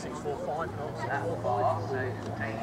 Six four five, six four five.